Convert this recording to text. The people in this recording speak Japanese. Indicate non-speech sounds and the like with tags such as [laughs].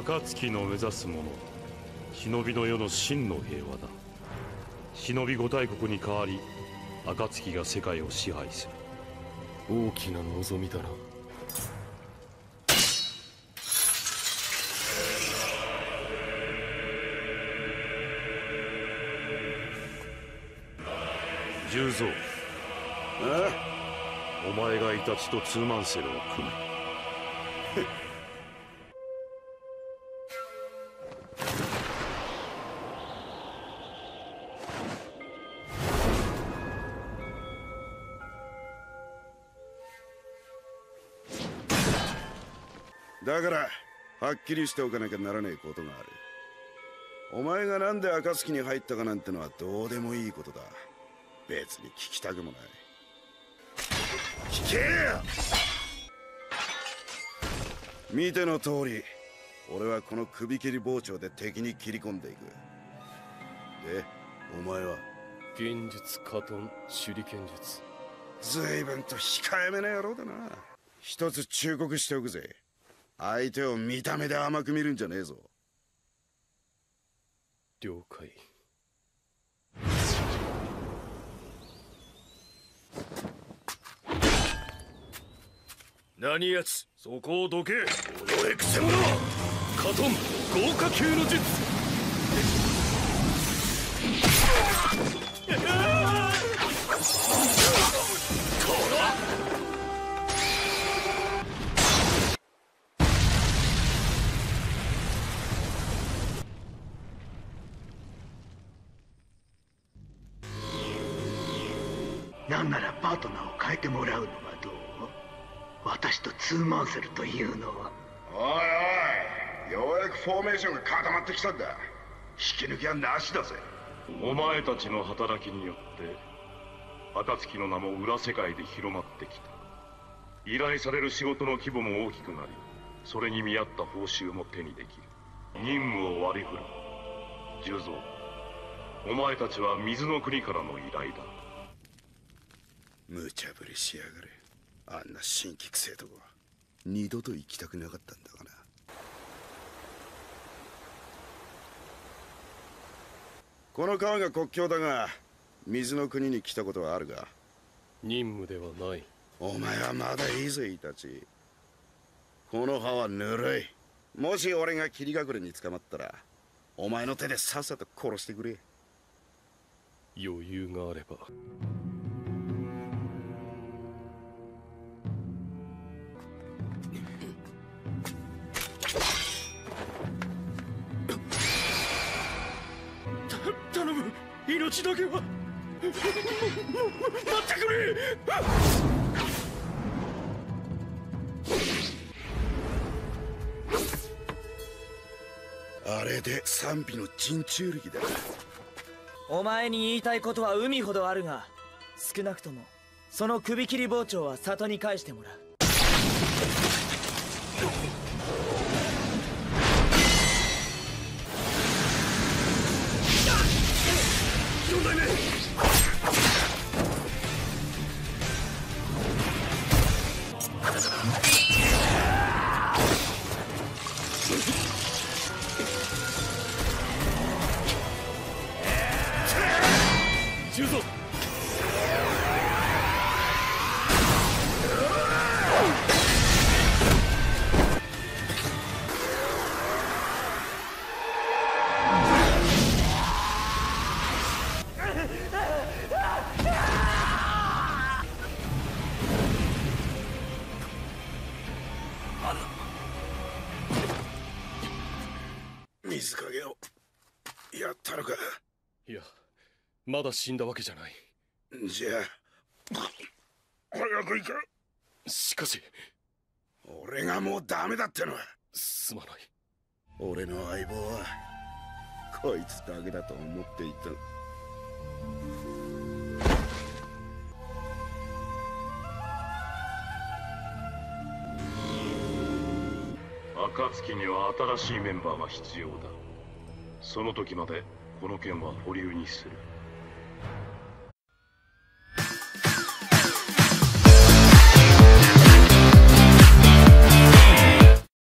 暁の目指すもの忍びの世の真の平和だ。忍び五大国に代わり暁が世界を支配する。大きな望みだな。十三。あお前がイタチとツーマンセルを組めだからはっきりしておかなきゃならねえことがある。お前がなんで暁に入ったかなんてのはどうでもいいことだ。別に聞きたくもない。聞けよ！見ての通り俺はこの首切り包丁で敵に切り込んでいく。でお前は？幻術カトン手裏剣術。随分と控えめな野郎だな。一つ忠告しておくぜ相手を見た目で甘く見るんじゃねえぞ。了解。何やつそこをどけ。おいくせ者カトン豪華級の術 [laughs] なんならパートナーを変えてもらうのはどう？私とツーマンセルというのは。おいおいようやくフォーメーションが固まってきたんだ。引き抜きはなしだぜ。お前たちの働きによって暁の名も裏世界で広まってきた。依頼される仕事の規模も大きくなりそれに見合った報酬も手にできる。任務を割り振る。十三お前たちは水の国からの依頼だ。無茶ぶりしやがれ。あんな新規くせえとこ二度と行きたくなかったんだがな。この川が国境だが水の国に来たことはあるが。任務ではない。お前はまだいいぜイタチ。この葉はぬるい。もし俺が霧隠れに捕まったらお前の手でさっさと殺してくれ。余裕があれば命だけは。待ってくれ。あれで賛否の陣中力だ。お前に言いたいことは海ほどあるが少なくともその首切り包丁は里に返してもらう。十三水加減をやったのか？いやまだ死んだわけじゃない。じゃあ早く行け！しかし。俺がもうダメだってのは？すまない。俺の相棒はこいつだけだと思っていた暁には新しいメンバーが必要だ。その時までこの件は保留にする。